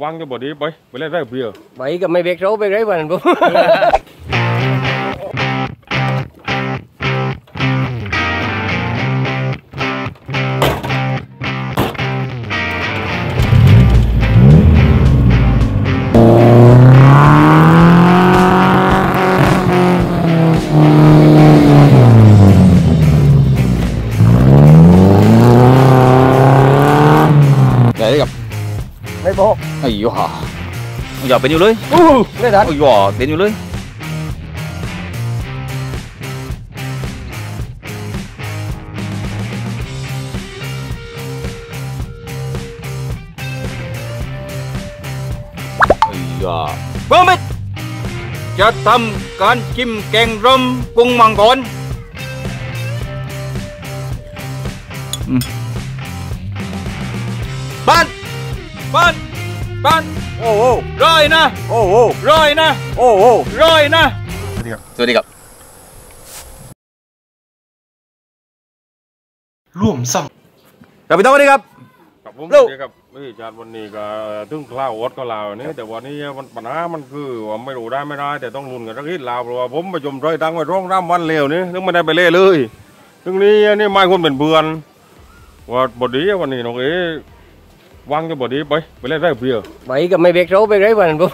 วางจะบอดีไปไปเล่นได้เบียร์ vậy cái mấy việc rấu việc đấy mà bố Để Giờ bên nhiêu lưới uh đây thật Ôi dồi bên nhiêu lưới Ây dồi พร้อมไหมจะทำการจิ้มแกงรมกุ้งมังกร ร้อยนะ Ô ô ร้อยนะ Ô ô ร้อยนะ Rồi đi gặp ร่วมซ้ Rồi bị tao đi gặp กับผมลูกเดี๋ยวครับเฮ้ยจานวันนี้ก็ถึงคลาวอดก็ลาวนี่แต่วันนี้มันปัญหามันคือว่าไม่รู้ได้ไม่ได้ แต่ต้องลุ้นกันสักทีลาวเพราะว่าผมไปจมร้อยตังค์ไปร้องร่ำวันเร็วนี่นึกไม่ได้ไปเล่เลยถึงนี้นี่ไม่ควรเป็นเพื่อนว่าบอดีวันนี้น้องเอ๋ วางจะบอดีไปไปเล่นได้เบียร์ vậy cái mấy việc rấu việc đấy mà bố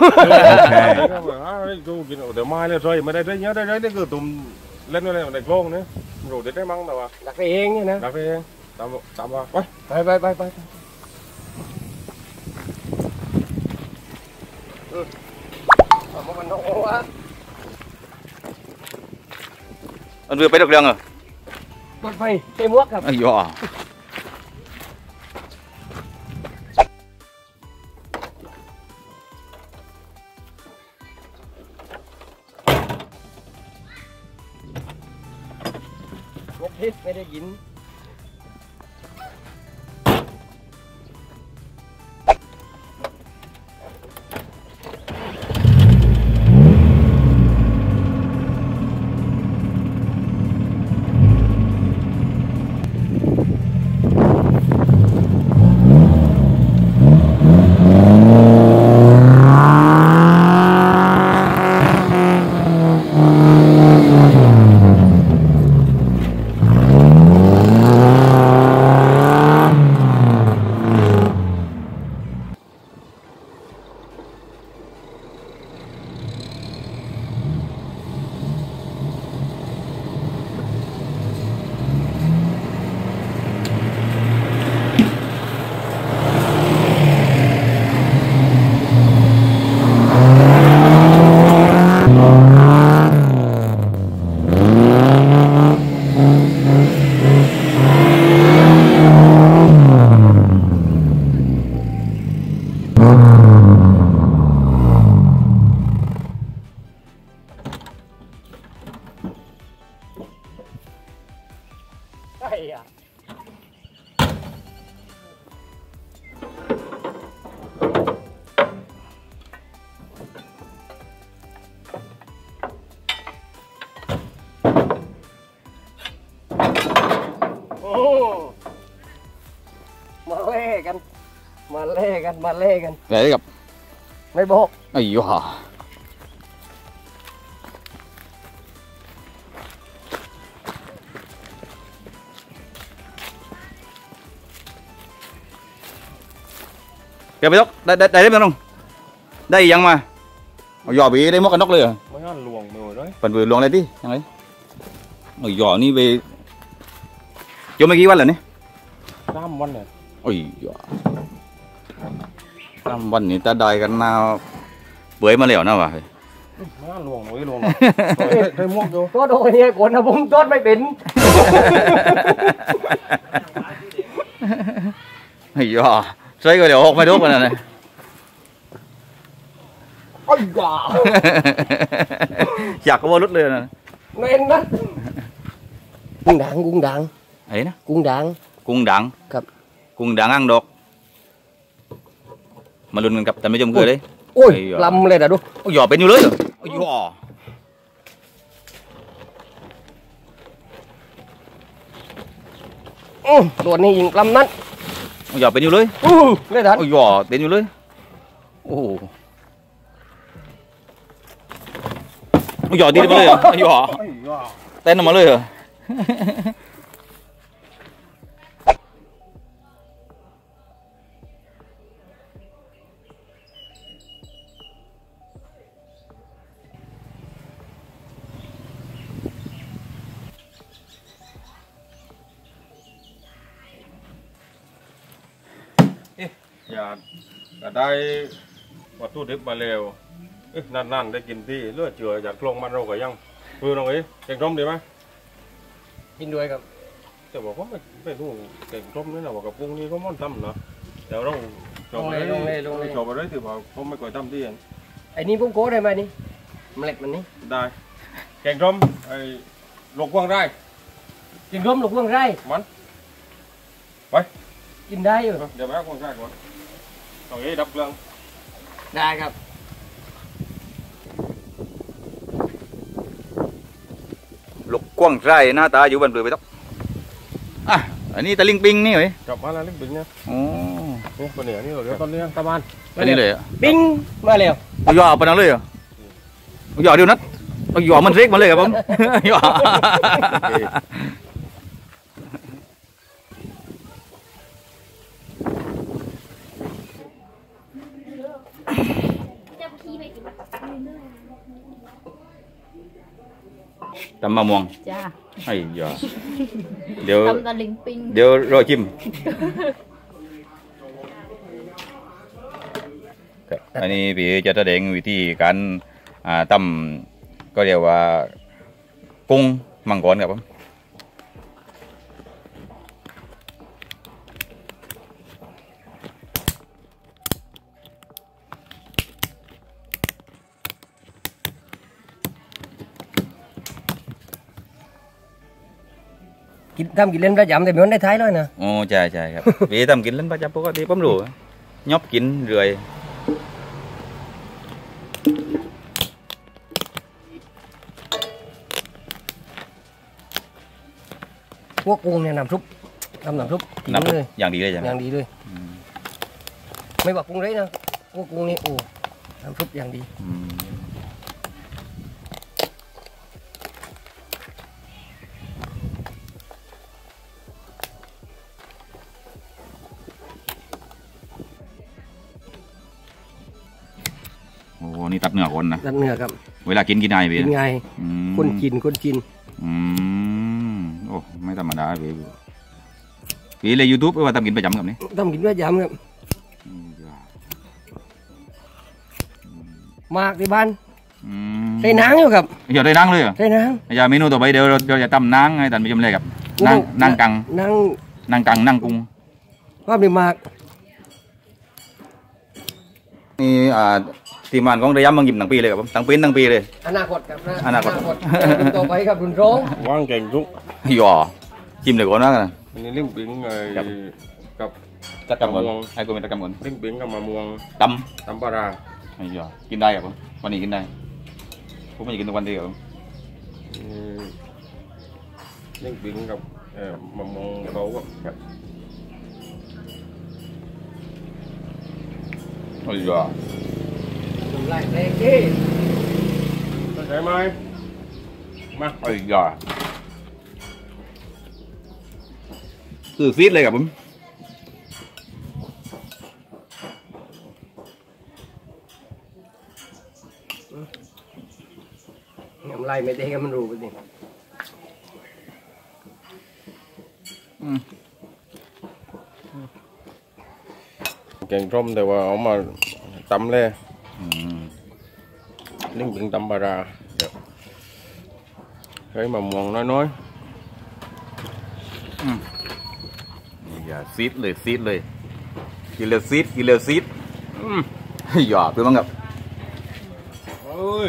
ดูกินแต่ไม้เลยใช่ไม่ได้ได้เยอะได้ได้นี่คือตุ่มเล่นอะไรในกล้องนี่รู้ได้ได้มั้งแต่ว่า đặt cái yên như nè ดักเองตามตามมาไป bay bay bay bay ừ Ờ, mà mình nổ quá Anh vừa phải được liền rồi bật phay cây muốc gặp Ây dồi ไม่ได้ยิน Kìa bị tóc Đây đây đây đấy không Đây vẫn mà Ôi dồi bị đây mất cái nóc เลยเหรอไม่งั้นหลวงไปหมดเลย Phần vừa luồng lên tí Thằng ấy Ôi dồi ní về Chỗ mấy ký quanh lần đi สามวันเนี่ย Ôi dồi Năm วันนี้ ta đòi กัน nào Bưởi mà liều nào mà ไม่งั้นหลวงหน่อยหลวงได้หมวกอยู่ตัวโดยเนี่ยคนนะผมตัวไม่เป็น Ôi dồi Xây rồi đều hộp mấy đốt rồi này này ไอ้ยา Chạc có vô lút lên này แม่นนะกุ้งด่างกุ้งด่าง Ấy nè กุ้งด่าง Cung đắng Cặp. Cung đắng ăn được Mà luôn cặp tầm mấy chồng cười đấy โอ้ยไอ้ยาลำเลยนะดู Ôi dồi bên nhiêu lưới rồi Ôi dồi อื้อตัวนี้ยิงลำนั้น Ôi dồi bên nhiêu lưới อู้เลยทัน Ôi dồi bên nhiêu lưới โอ้โหหยอดดีมาเลยเห รอหยอดไอ้ยาเต้นออกมาเลยเหรออย่า ได้วัตถุดิบมาเร็วเอ๊ะนั่นๆได้กินที่เลือดเจือจากโครงมันเราก็ยังคือน้องเอ๋แกงส้มดีไหมกินด้วยครับแต่บอกว่าไม่ไม่รู้แกงส้มนี่นะบอกกับปรุงนี่ก็ม่อนตั้มเนาะเดี๋ยวเราจบเลยจบไปเลยถือว่าผมไม่ก่อยตั้มที่เองไอ้นี่ผมโก้ได้ไหมนี่เมล็ดมันนี่ได้แกงส้มไอ้ลกกว้างได้กินร่วมหรือพวงไรมันกินได้อยู่เดี๋ยวแม่กว้างได้ก่อน น้องเอ๋ดับเครื่องได้ครับ ลูกกว้างไร่หน้าตาอยู่บนเปลือยไปต้องอะอันนี้ตะลิงปิงนี่เหรอจับมาแล้วลิ้นปิ้งเนี่ยโอ้นี่คนเหนือนี่เหรอเดี๋ยวตอนนี้ตะมันอันนี้เลยเหรอปิ้งมาแล้วเอาหยอดไปนั่นเลยเหรอเอาหยอดเดียวนัดเอาหยอดมันเล็กมาเลยครับผมหยอด จะขี้ไปกิน ตำมะม่วงจ้าไอ้หยอดเดี๋ยวทำตะลิงปิงเดี๋ยวรอชิมครับอันนี้พี่จะแสดงวิธีการอ่าตำก็เรียกว่ากุ้งมังกรครับผม ทำกินเล่นประจำแต่ไม่ได้ท้ายเลยนะโอ้ใช่ใช่ครับพี่ทำกินเล่นประจำปกติผมรู้ยอบกินเรื่อยพวกกุ้งเนี่ยน้ำซุปทำน้ำซุปกินนับเลยอย่างดีเลยใช่ไหมอย่างดีเลยอืมไม่บอกกุ้งเลยนะพวกกุ้งนี่โอ้น้ำซุปอย่างดี นี่ตัดเนื้อคนนะดันเนื้อครับ เวลากินกินได้พี่กินไงอืมคนกินคนกิน อืมโอ้ไม่ธรรมดาพี่พี่เลยยูทูบว่าทำกินประจำกับนี่ต้องกินประจำครับอืมมากที่บ้านอืมใส่นางอยู่ครับอย่าได้นั่งเลยเหรอใส่นางอย่าเมนูต่อไปเดี๋ยวเราเราจะตำนางให้ท่านผู้ชมเลยครับนางนางกังนางนางกังนางกุ้งว่าเป็นมากนี่อ่า ทีมงานของระยำบางยิมทั้งปีเลยครับผมทั้งปีทั้งปีเลย อนาคตครับอนาคต รุ่นต่อไปครับรุ่นร้องว่างแกงทุกหย่อชิมเลยก่อนนะกันอันนี้ลิ้นปิ้งไอ้ครับกับจัดกำก่อนให้กูเป็นจัดกำก่อนลิ้นปิ้งกับมะม่วงตตำปลาร้าำไอ้หย่อกินได้ครับผมวันนี้กินได้ผมไม่อยากกินทุกวันเดียวครับผมอืมลิ้นปิ้งกับเอ่อมะม่วงเขาก็ครับไอ้หย่อ น้ำลายแตกเอ้เข้าใจไหมมาไอ้หย่อคือซีดเลยครับผมน้ำลายไม่แตกก็มันรู้ไปสิแกงส้มแต่ว่าเอามาตำเลยอืม ลิ้นปิ้งตำปลาร้าเดี๋ยวใช้มะม่วงน้อยอย่าซีดเลยซีดเลยกินเลยซีดกินเลยซีดอืมหย่อเป็นมั้งครับๆเอ้ย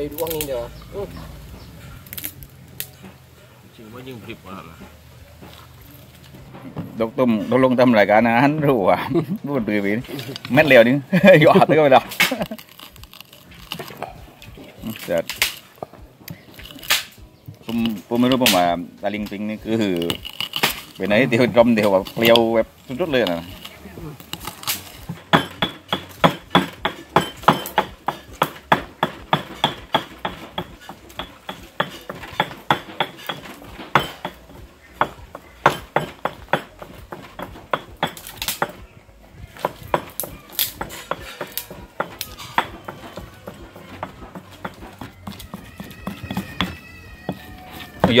ติดดีจริงไว้ดวงนี้เดี๋ยวอืมจริงว่ายิ่งพริบกว่านั้นนะดกตุ้มดกลงทำรายการอาหารรู้ว่าพูดปืนปีนี่แม่นเร็วนี่หยอดตึ้งไปแล้วเสร็จผมผมไม่รู้ผมว่าตาลิงปิงนี่คือเป็นไหนเดียวรมเดียวแบบเปรี้ยวแบบสุดๆเลยนะ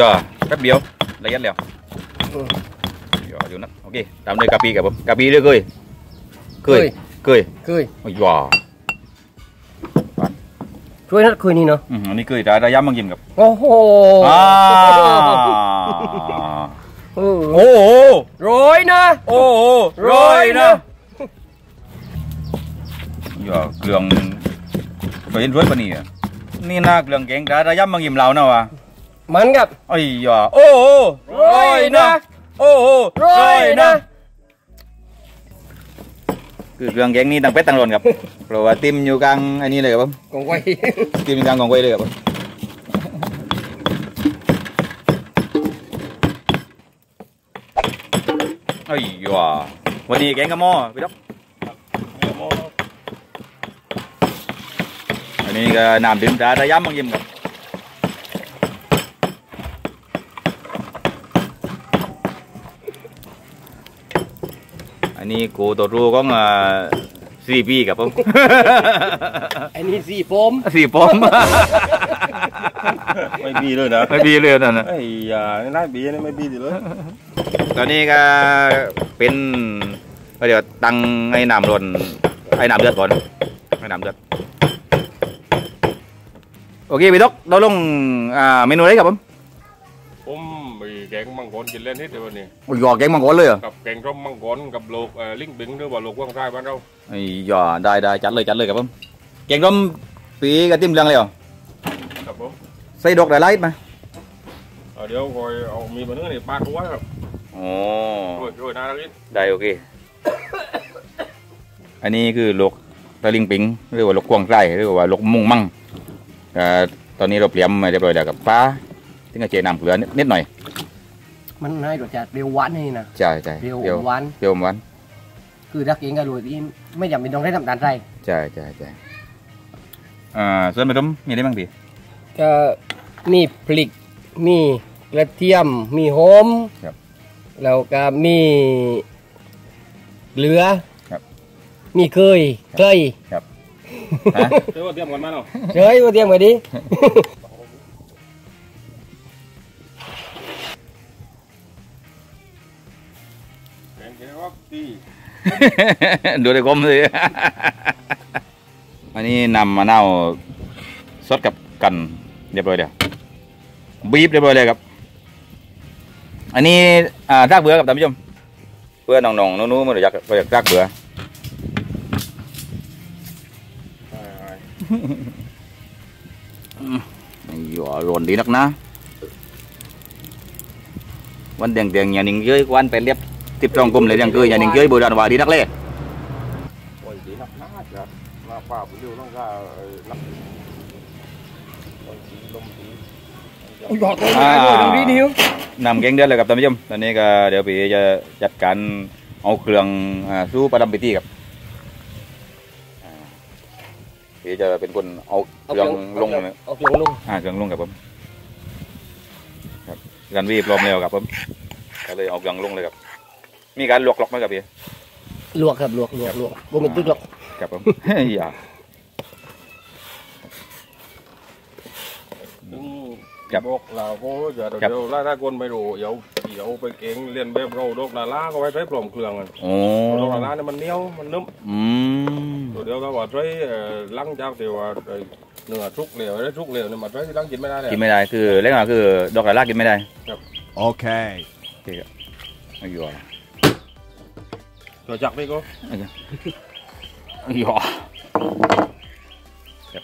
ย่อแป๊บเดียวระยะเร็วอืมย่ออยู่นักโอเคตามด้วยกะปิกับผมกะปิเรื่อยๆเคยเคยเคยเคยโอ้ยย่อช่วยนัดคุยนี่เนาะอืมอันนี้เคยแต่ระยะมังยิมกับโอ้โหอ่าเออโอ้โหร้อยนะ โอ้โหร้อยนะย่อเครื่องไปเห็นรวยปะนี่อะนี่น่าเครื่องแกงแต่ระยะมังยิมเราเนาะวะ มันกับไอ้ย่อโอ้โหร้อยนะโอ้โหร้อยนะ คือเครื่องแกงนี่ตั้งเป็ดตั้งหล่นครับเพราะว่าติมอยู่กลางอันนี้เลยครับผมกองไว้ tìm gang còn quay được không? Ây dòa วันนี้แกงกะหม้อพี่ดอกอันนี้ก็น้ำดื่มตาระยำบางยิมครับ อันนี้กูตัวรู้ของซีพีครับผมไอ้นี่สีโฟมสีปอมไม่บีเลยนะไม่มีเรือนั่นนะ ไอ้ยาน่าบีนี่ไม่บีเลยตอนนี้ก็เป็นก็เดี๋ยวตังไอ้น้ำร้อนไอ้น้ำเดือดก่อนไอ้น้ำเดือดโอเคพี่ต๊อกเราลงอ่าเมนูอะไรครับผมผมมี แกงมังกรกินเล่นนิดเดียวนี่โอ้ยหยอกแกงมังกรเลยเหรอกับแกงร่มมังกรกับโลกเอ่อลิงบิงหรือว่าโลกว่างใต้บ้านเราไอ้หยอได้ได้จัดเลยจัดเลยครับผมแกงร่มปีกระติ้มเรื่องเลยเหรอครับผมใส่ดอกหลายๆมาเอาเดี๋ยวคอยเอามีมาเนื้อนี่ปาดหัวครับโอ้ช่วยช่วยนะนักเรียนได้โอเคอันนี้คือลกตะลิงปิงหรือว่าลกกวางไส้หรือว่าลกมุงมั่งอ่าตอนนี้เราเตรียมมาเรียบร้อยแล้วกับปลาถึงกับเจน้ำเกลือนิดนิดหน่อย มันให้รสชาติเปรี้ยวหวานนี่นะใช่ใช่เปรี้ยวเปรี้ยวหวานเปรี้ยวหวานคือรักเองกันเลยที่ไม่จำเป็นต้องใช้น้ำตาลใส่ใช่ใช่ใช่อ่าส่วนผสมมีอะไรบ้างพี่ก็มีพริกมีกระเทียมมีหอมครับแล้วก็มีเกลือครับ มีเคยเคยฮะเดี๋ยวเตรียมก่อนมาเนาะเคยว่าเตรียมไว้ดิ ตีดูในกลมเลยอันนี้นำมะนาวสดกับกันเรียบร้อยเดียวบีบเรียบร้อยเลยครับ อันนี้อ่ารากเบื่อกับท่านผู้ชมเพื่อน้องๆนู้นๆมารู้จักรู้จักรากเบื่อใช่ใช่ไอ้หยอโรนดีนักนะ วันเรียบ ดียงเดียง nhà ninh dưới của anh phải liếp tiếp trong cùng lấy đèn cười nhà ninh dưới bồi đàn hòa đi đắc lê โอ้ยดีนักหน้าจัดหน้าป้าผู้เดียวต้องการเอ่อรับโอ้ยสีลมสีอุ้ยบอกเลยนะด้วยตรงนี้นิ้วนำแกงเดือดเลยครับท่านผู้ชมตอนนี้ก็เดี๋ยวพี่จะจัดการเอาเครื่องอ่าสู้ประดำพิธีครับอ่าพี่จะเป็นคนเอาเครื่องลงนะเอาเครื่องลงอ่าเครื่องลงครับผมครับการวีพร้อมแล้วครับผมก็เลยเอาเครื่องลงเลยครับ มีการลวกล็อกไหมครับพี่ลวกครับลวกลวกลวกบ่เป็นตึกหรอกครับผมอย่าถึงครับบอกเราก็จะครับเดี๋ยวล่าถ้าคนไม่รู้เดี๋ยวเดี๋ยวไปเก่งเรียนแบบเราดอกลาล่าก็ไว้ใช้ปลอมเครื่องกันโอ้ดอกลาล่าเนี่ยมันเหนียวมันนุ่มอืมเดี๋ยวถ้าว่าใช้เอ่อหลังจากที่ว่าเอ่อเนื้อทุกเหลวได้ทุกเหลวเนี่ยมาใช้ที่หลังกินไม่ได้เลยกินไม่ได้คือเล็กน้อยคือดอกกระลากินไม่ได้ Okay. ไอ้หยอตัวจักรนี่ก็ไอ้หยอครับตับว่าปานนี้เลยเหรอดังร้อย rồi chặt đi cô. Ây da Đẹp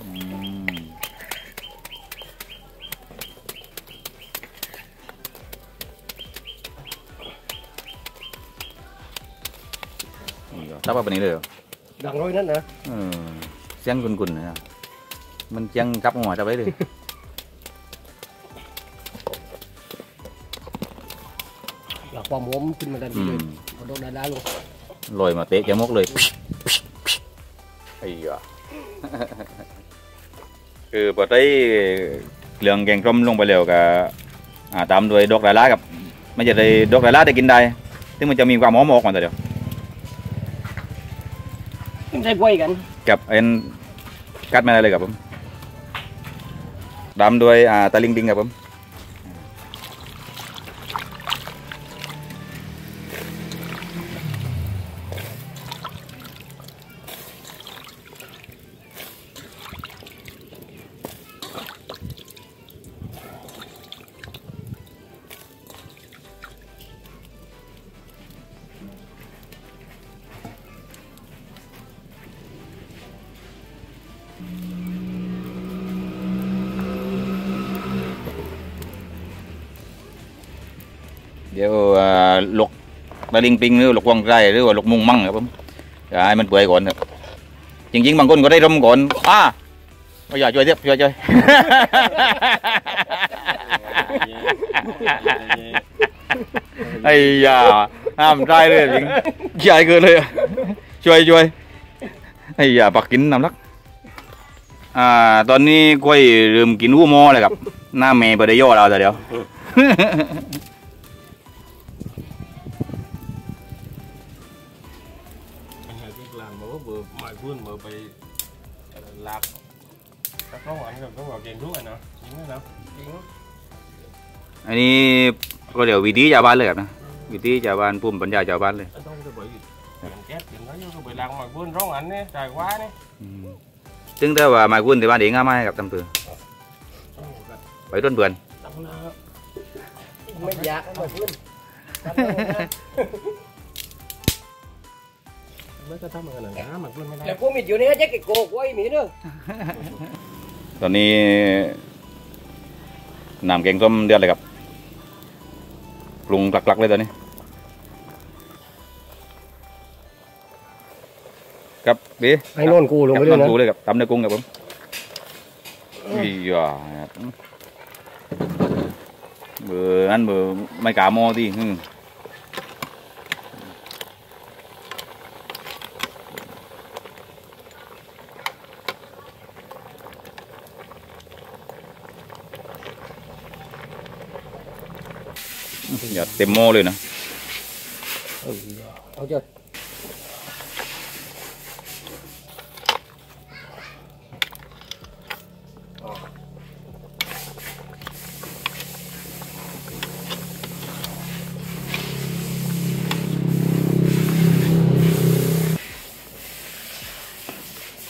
uhm. Bên này được. Đằng rồi nữa nè. Ừ. Chăng quần quần nè. Mình chăng tắp ngoài tao đấy được? ความหอมขึ้นมาทันอืทีเลยมเอาดอกดาดาลงลอยมาเตะจมูกเลยไอ้ยาคือพอได้เหลืองแกงส้มลงไปแล้วก็อ่าตามด้วยดอกดารากับไม่ใช่ได้ดอกดาราได้กินได้ ซึ่งมันจะมีความหอมออกมาแต่เดียวใส่กล้วยกันกับเอ็นกัดไม่ได้เลยครับผมตามด้วยอ่าตะลิงดิงครับผม เดี๋ยวหลกตะลิงปิงหรือหลกวงไกรหรือว่าหลกมุงมั่งครับผมให้มันเปื่อยก่อนครับจริงๆบางคนก็ได้ร่มก่อนอ่าไม่อยากช่วยเทียบช่วยช่วยไอ้ยาห้ามได้เลยจริงใหญ่เกินเลยช่วยช่วยไอ้ยาปักกินน้ำลักอ่าตอนนี้กล้วยเริ่มกินหัวหมอเลยครับ หน้าเมย์ไปได้ย่อเราแต่เดียว แต่ต้องหวานกับต้องหวานเก่งด้วยนะจริงไหมนะจริงอันนี้ก็เดี๋ยววิธีชาวบ้านเลยครับนะวิธีชาวบ้านปุ่มปัญญาชาวบ้านเลยต้องจะไปเปลี่ยนแก๊สเปลี่ยนอะไรก็ไปล้างหมายพื้นร้องอันนี้จ่ายว่านี่อืมซึ่งถ้าว่าหมายคุณที่บ้านเองง่ายครับตำเตือโอ้ก็ไปต้นเบือนตั้งนะไม่อยากมาพื้นไม่ก็ทำเหมือนกันนะหมายพื้นไม่ได้แล้วกูมิดอยู่นี่แจ็คโกกไว้มีเด้อ ตอนนี้น้ำแกงส้มเดือดเลยครับปรุงหลักๆเลยตอนนี้ ครับบีให้นอนกูลงไปเลยคนะรับดูเลยครับตำในกุ้งครับผมอีหยาครับเบอร์นั้นเบอร์ไม่กาโมที่ อืมอย่าเต็มโมเลยนะเอาเจ้า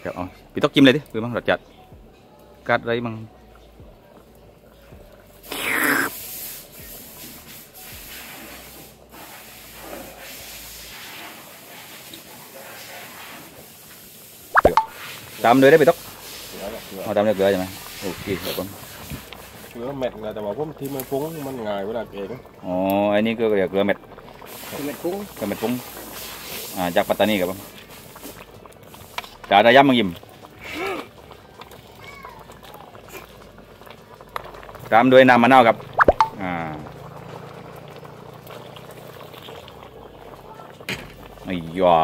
ครับเอาพี่ต้องจิ้มเลยดิคือมั้งรสจัดกัดอะไรมั้ง ตามเลยได้พี่ต๊อกเอาตามเลยเกลือใช่ไหมโอเคครับผมเกลือเม็ดนะแต่ว่าผมที่มันฟุ้งมันง่ายเวลาเก่งอ๋ออันนี้ก็เรียกเกลือเม็ดเม็ดกุ้งเกลือเม็ดปุ้งอ่าจากปัตตานีครับผมกาดาย้ำมังยิมตามด้วยน้ำมะนาวครับอ่าไอ้ยา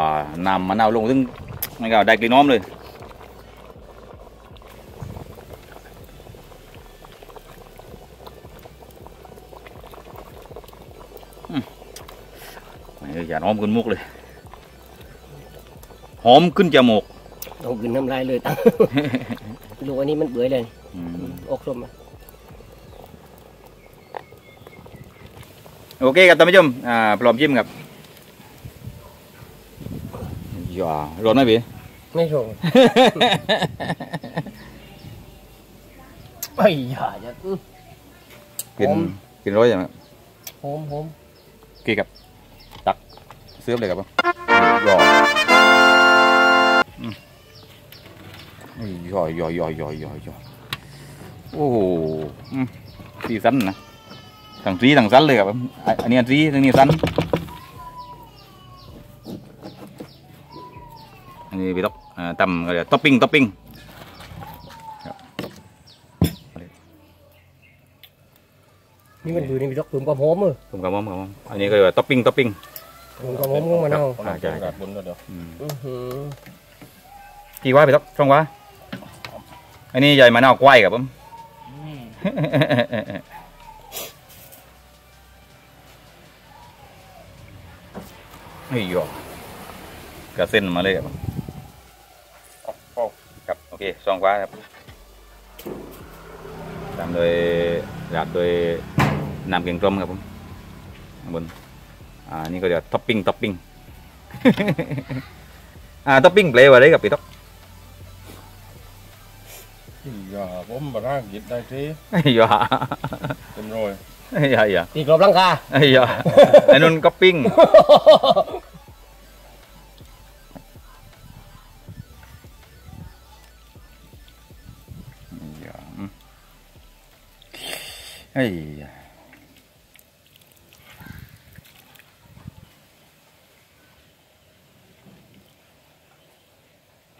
น้ำมะนาวลงซึ่งไม่ก็ได้กลิ่นหอมเลย อืมไม่อย่าหอมขึ้นมุกเลย หอมขึ้นจมูกเอากินน้ำลายเลยตั้งดูอันนี้มันเบื่อเลยอืมอกส้มอะโอเคครับท่านผู้ชมอ่าพร้อมชิมครับอย่าร้อนไหมพี่ไม่ชงไอ้ยาจะอื้อกินหอมกินร้อยอย่างหอมหอมกี่กับตัก เสื้อเลยครับผมหยออืมหย่อยหย่อยหย่อยหย่อยหย่อยหย่อโอ้โหสีสันนะทั้งสีทั้งสันเลยครับผมอันนี้อันสีทั้งนี้สันนี่พี่ต๊อกอ่าตำก็เรียท็อปปิ้งท็อปปิ้งนี่มันคือนี่พี่ดอกตุ๋นความหอมมือผมกับผมกับผมอันนี้ก็เรียกว่าท็อปปิ้งท็อปปิ้ง ตุ๋นความหอมของมะนาวอ่าใช่กาดบนก็เดี๋ยวอืมอื้อหือกี่ว่าพี่ต๊อกช่องว่าอันนี้ใหญ่มะนาวกว้ายครับผมเฮ้ยหยอกกระเส้นมาเลยครับเอาครับโอเคซองฟ้าครับตามโดยราดโดยน้ำเกงต้มครับผมข้างบนอ่านี่ก็เดี๋ยวท็อปปิ้งท็อปปิ้งอ่าท็อปปิ้งเปลวอะไรกับพี่ต๊อกอีอย่าผมมาร่างหยิบได้ทีไอ้ยาเต็มโรยไอ้ยาไอ้ยาตีกรอบหลังคาไอ้ยาไอ้นุ่นก็ปิ้งไอ้ยาอืมไอ้ยาโอเคครับพี่ต๊อกพร้อมยิ้มพร้อมยิ้มครับท่านผู้ชมอ้าวพวกนี้บ่โบบ่เพื่อน เพื่อนพวกหวงพวกหลวงอะไม่ระมงไม่มีระมงอะมาบอกเลย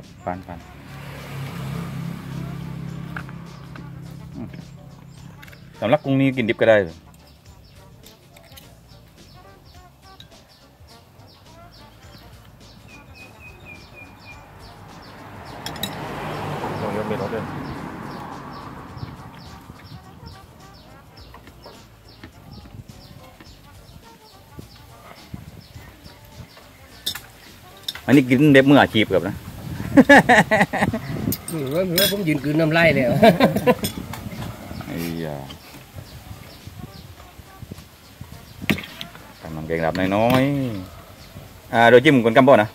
วยขนาดนี้ครับปานปานอืมสำหรับกุ้งนี้กินดิบก็ได้เลยตรงนี้มีรถด้วยอันนี้กินเด็บมืออาชีพกับนะ อือเว้ยเว้ยผมยืนกืนน้ำลายแล้วไอ้ยาทำน้ำแกงดับน้อยๆอ่าโดยจิ้มคนกัมโปนะ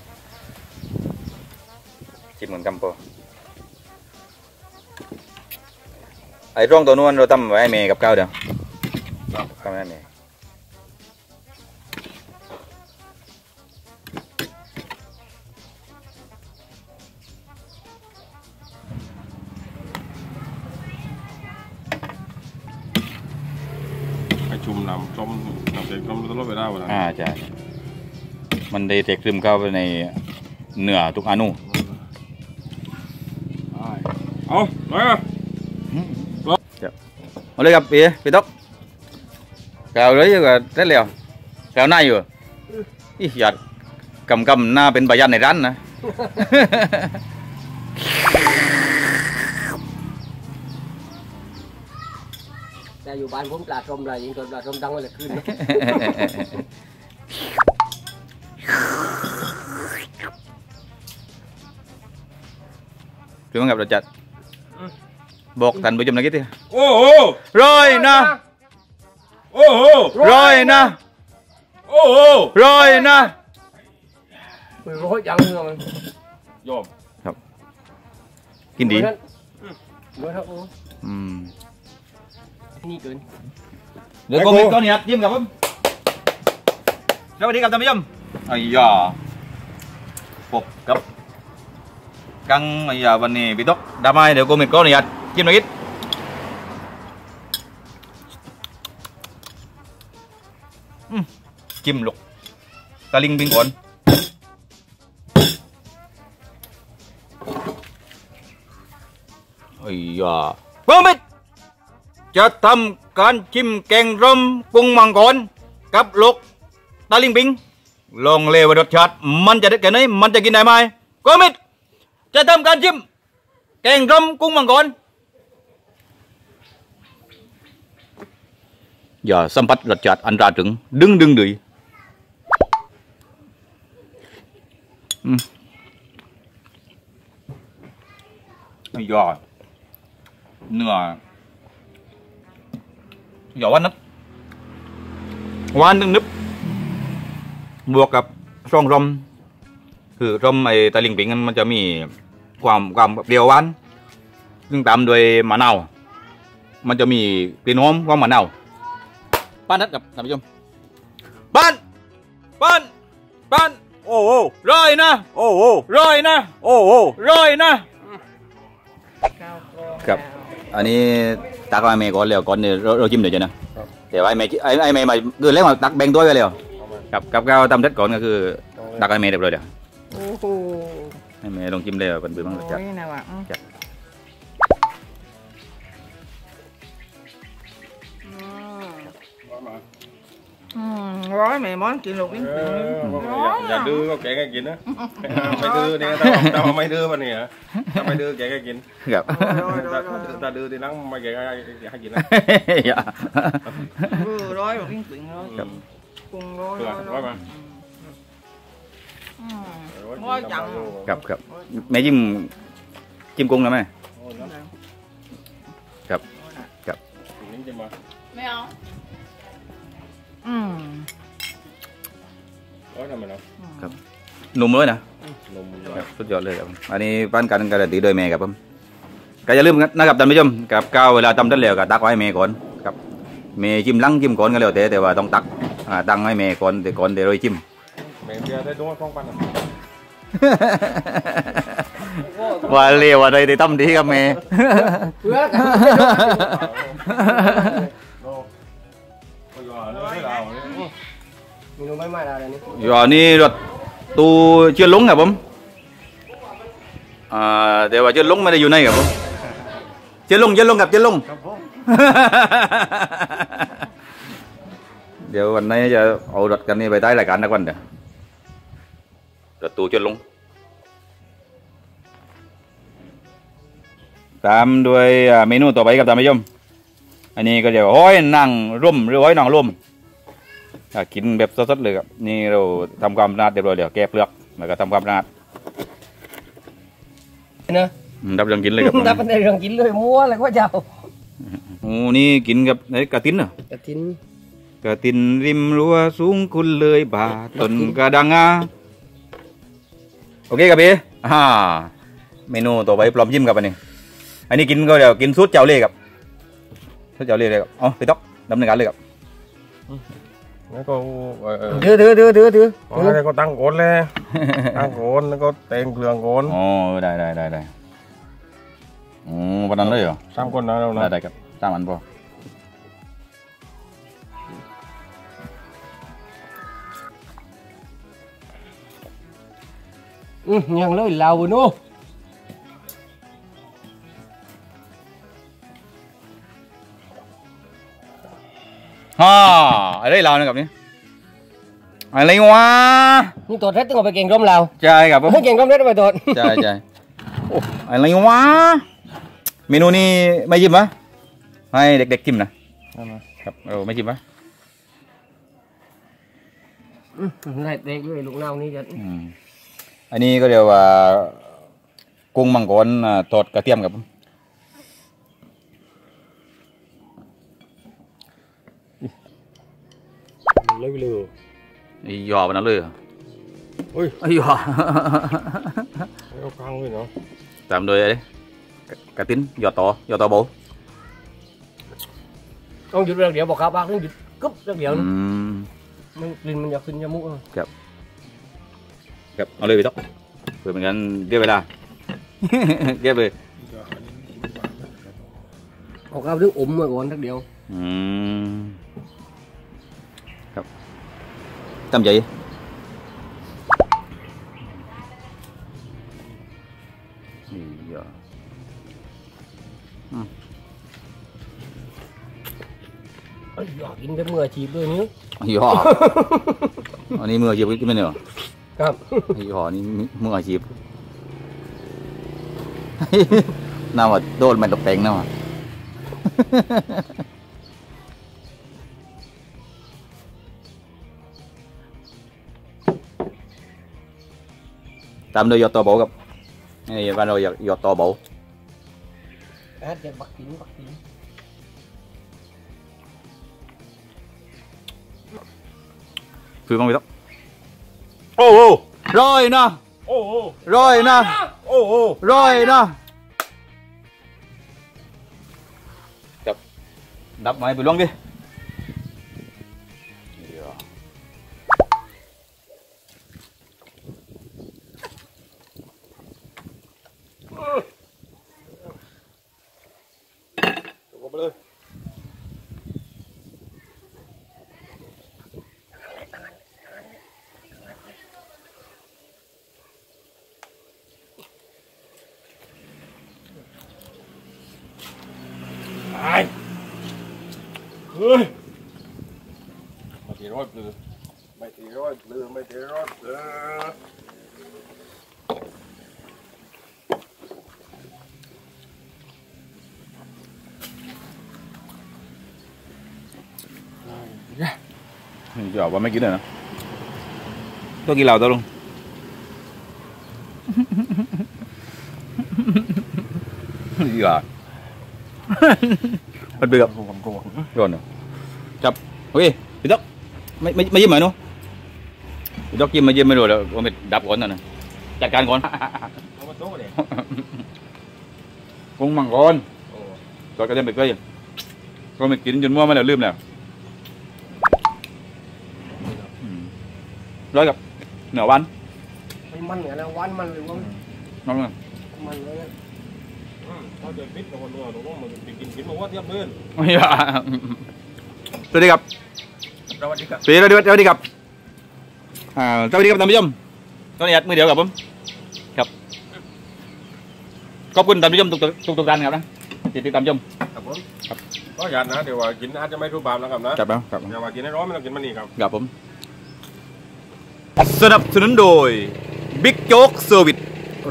จิ้มคนกัมโปไอ้ร่องตัวนู้นเราตั้มไว้ให้เมย์กับเข้าเดี๋ยวข้าวให้เมย์ ได้เทคซึมเข้าไปในเนื้อทุกอนุเอาไปอะเอาเลยครับพี่พี่ต๊อกกาวเลยก็ได้แล้วกาวหน้าอยู่อีหยัดกำกำหน้าเป็นบายันในร้านนะแต่อยู่บ้านผมปลาส้มอะไรยิงตัวปลาส้มดังเลยขึ้นนะคือะไรขึ้น นี้ครับยิ้มกับผมสวัสดีครับท่านผู้ชมไอ้ยาพบกับกังไอ้ยาวันนี้พี่ต๊อกดา ไม้เดี๋ยวโกมิก้อนนี้ครับจิ้มหน่อยคิดอืมจิ้มลูกตะลิงบิงก่อนไอ้ยาเพิ่มิดจะทำการชิมแกงรมกุ้งมังกรกับลูกตาลิงปิงลองเลวารสชาติมันจะได้แค่ไหนมันจะกินได้ไหมการชิมแกงรมกุ้งมังกรอย่าสัมผัสรสชาติอันตราถึงดึ งดึงดืยอืมไอ้ยอดเนื้ออย่าว่านัดหวานนึงนึบบวกกับช่องรมคือรมไอ้ตะลิงปิงมันจะมี ความความเปรี้ยวหวานซึ่งตามด้วยมะนาวมันจะมีกลิ่นหอมของมะนาวป้านนัดกับท่านผู้ชมป้านป้านป้านโอ้โหร้อยนะ โอ้โหร้อยนะ โอ้โหร้อยนะข้าวกล้องครับ อันนี้ตักไอ้เมย์ก่อนแล้วก่อนเนี่ยเราเราจิ้มเดี๋ยวจะนะเดี๋ยวไอ้เมย์ไอ้ไอ้เมย์มาคือแล้วมาตักแบ่งตัวไปเลยครับกับข้าวตำเด็ดก่อนก็คือตักไอ้เมย์เรียบร้อยเดี๋ยวโอ้โห ไอ้เมย์ลองจิ้มเลยเป็นเบื่อบ้างรสชาติโอ้ยนะวะอืมจ้ะอืมร้อยแม่มอนกินลูกนี่เอออย่าดื้อก็แกงให้กินนะไม่ดื้อเนี่ยถ้าถ้าไม่ดื้อปะเนี่ยถ้าไม่ดื้อแกงให้กินครับถ้าถ้าดื้อทีหลังไม่แกงให้กินนะอย่าเออร้อยบอกกินปิ่งร้อยครับปรุง ร้อยเกลือร้อยมาอืมร้อยจังครับครับแม่จิ้มจิ้มกุ้งแล้วไหมครับนี่จะมาไม่เอาอืมร้อยทำไมเนาะหนุ่มเลยนะนมครับสุดยอดเลยครับอันนี้ป้านกันการันตีโดยแม่ครับผมก็อย่าลืมนะครับท่านผู้ชมกับข้าวเวลาทำได้แล้วก็ตักไว้ให้แม่ก่อนครับแม่จิ้มหลังจิ้มก่อนก็แล้วแต่แต่ว่าต้องตักอ่าตั้งให้แม่ก่อนแต่ก่อนเดี๋ยวเราจิ้ม แม่เบียร์ได้ด้วยท้องปันว่าเรียวอะไรที่ทำดีกับแม่เพื่อกันโอ้ยว่าเนี่ยไม่เอาเนี่ยเมนูไม่มาแล้วเดี๋ยวนี้อยู่อันนี้รถตู้เชือดลงครับผมอ่าแต่ว่าเชือดลงไม่ได้อยู่ในครับผมเชือดลงเชือดลงครับเชือดลงครับผมเดี๋ยววันนี้จะเอารถกันนี้ไปใต้รายการนักวันเดี๋ยว รถตู้เชือดลง ตามด้วยอ่าเมนูต่อไปครับท่านผู้ชมอันนี้ก็เดี๋ยวห้อยนางร่มหรือห้อยนางร่มอ่ากินแบบสดๆเลยครับนี่เราทำความสะอาดเรียบร้อยเดี๋ยวแกะเปลือกแล้วก็ทำความสะอาดนะอืมรับเรื่องกินเลยครับนับเป็นในเรื่องกินเลยมั่วเลยว่าเจ้าโอ้นี่กินกับไอ้กระตินเหรอกระทินกระตินริมรั้วสูงคุณเลยบาต้นกระดังงา โอเคครับพี่อ่าเมนูต่อไปปลอมยิ้มครับอันนี้ อันนี้กินก็เดี๋ยวกินซุปเจ้าเล่ห์ครับซุปเจ้าเล่ห์เลยครับอ๋อพี่ต๊อกดำเนินการเลยครับแล้วก็เออเออถือถือถือถือถืออ๋อแล้วก็ตั้งโกนเลยตั้งโกนแล้วก็เต็งเครื่องโกนอ๋อได้ได้ได้ได้โอ้วันนั้นเลยเหรอสามคนนะเราได้นะได้ครับสามอันพอ อืมยังเลยเราบุนู้ฮ่าอะไรเราเนี่ยครับนี่อะไรวะนี่ตัวเท็ดต้องเอาไปเก่งร่มเราใช่ครับผมให้เก่งร่มเท็ดไปตัวใช่ใช่โอ้อะไรวะเมนูนี้ไม่จิ้มปะให้เด็กๆจิ้มนะครับเราไม่จิ้มปะอืมได้เด็กด้วยลูกเน่านี่จะ อืมอันนี้ก็เรียกว่ากุ้งมังกรอ่าทอดกระเทียมครับผมเลยไปเลยอีหยอมันนั้นเลยเหรอเฮ้ยไอ้หยอเอาครั้งเลยเนาะตามโดยอะไรกระกระตินหยอดต่อหยอดต่อโบต้องหยุดเรื่องเดียวบอกครับบ้างต้องหยุดกึ๊บเรื่องเดียวอืนะมมันกลิ่นมันอยากขึ้นจมูกอะ ครับเอาเลยพี่ต๊อกเพื่อเป็นการเรียกเวลา เรียบเลยเอาข้าวถึงอมมาก่อนทักเดียว อืมครับตั้มใจอีหยอเอ้ยอยากกินเป็นมืออาชีพด้วยนี่ยี่ห้ออันนี้มืออาชีพกินไม่เหรอ ครับยี่ห้อนี้มืออาชีพน่าว่าโดนมันตกแต่งนะว่ะตามโดยยอดต่อโบครับนี่บ้านเราอยากยอดต่อโบอาจจะบักกินบักกินคือบ้างพี่ต๊อก โอ้โหร้อยนะโอ้โหร้อยนะ โอ้โห ร้อยนะจับดับไม้ไปลงดิ ลงไปเลย ไอ้เฮ้ย ไม่ตีร้อยเปลือไม่ตีร้อยเปลือไม่ตีร้อยเปลืออย่าว่าไม่กินเลยนะตัวกินเหล้าตัวลงอย่ามันเบื่อก่อนเนาะ จับโอเคพี่ต๊อกไม่ไม่ไม่ยิ้มเหรอหนูพี่ต๊อกยิ้มมายิ้มไม่รู้แล้วว่าไม่ดับก่อนนะนะจัดการก่อนเอามาโต๊ะเลยคงมังกรก็กระเด็นไปใกล้ก็ไม่กินจนมั่วมาแล้วลืมแล้วอืมร้อยกับเหนือวันไม่มันเหรอนะวันมันหรือว่าน้องนึงมันเลยนะถ้าเกิดพิษกับวันนู้นเราต้องมากินกินมาว่าเทียบเดินอย่า สวัสดีครับสวัสดีครับสวัสดีครับสวัสดีครับอ่าสวัสดีครับท่านผู้ชมตอนนี้อัดมือเดียวกับผมครับขอบคุณท่านผู้ชมทุกทุกทุกท่านครับนะที่ติดตามชมครับผมก็อย่านะเดี๋ยวว่ากินอาจจะไม่ทุบบามนะครับนะครับแล้วครับอย่าว่ากินให้ร้อนไม่ต้องกินมันนี่ครับครับผมสนับสนุนโดยบิ๊กโจ๊กเซอร์วิส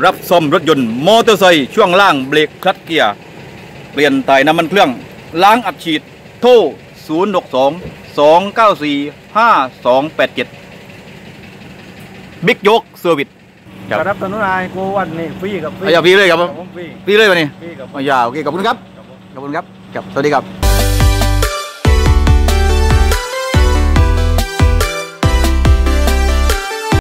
รับซ่อมรถยนต์มอเตอร์ไซค์ช่วงล่างเบรกคลัตช์เกียร์ เปลี่ยนถ่ายน้ำมันเครื่อง ล้างอัดฉีด โทร 0 6 2 2 9 4 5 2 8 7 บิ๊กโจ๊กเซอร์วิสครับสนับสนุนนายกูวันนี้ฟรีกับฟรีอย่าพี่เลยครับผม ผมฟรี พี่เลยวันนี้ฟรีกับอย่าโอเคขอบคุณครับ ขอบคุณครับครับสวัสดีครับ